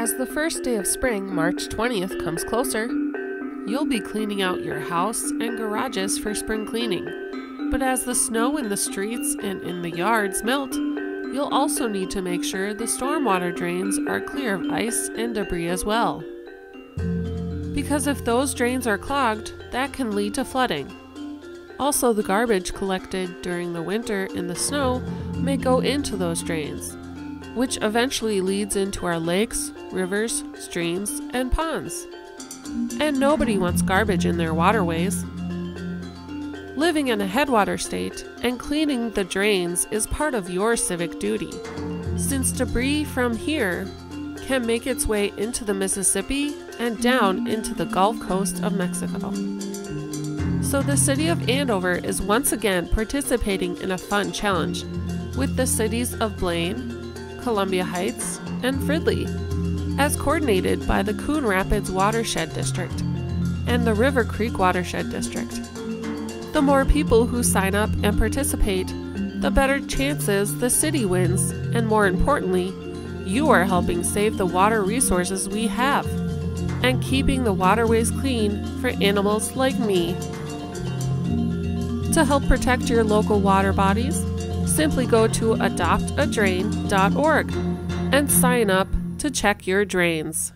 As the first day of spring, March 20th, comes closer, you'll be cleaning out your house and garages for spring cleaning. But as the snow in the streets and in the yards melt, you'll also need to make sure the stormwater drains are clear of ice and debris as well. Because if those drains are clogged, that can lead to flooding. Also, the garbage collected during the winter in the snow may go into those drains, which eventually leads into our lakes, rivers, streams, and ponds. And nobody wants garbage in their waterways. Living in a headwater state and cleaning the drains is part of your civic duty, since debris from here can make its way into the Mississippi and down into the Gulf Coast of Mexico. So the city of Andover is once again participating in a fun challenge with the cities of Blaine, Columbia Heights, and Fridley, as coordinated by the Coon Rapids Watershed District and the Rice Creek Watershed District. The more people who sign up and participate, the better chances the city wins, and more importantly, you are helping save the water resources we have and keeping the waterways clean for animals like me. To help protect your local water bodies, simply go to adoptadrain.org and sign up to check your drains.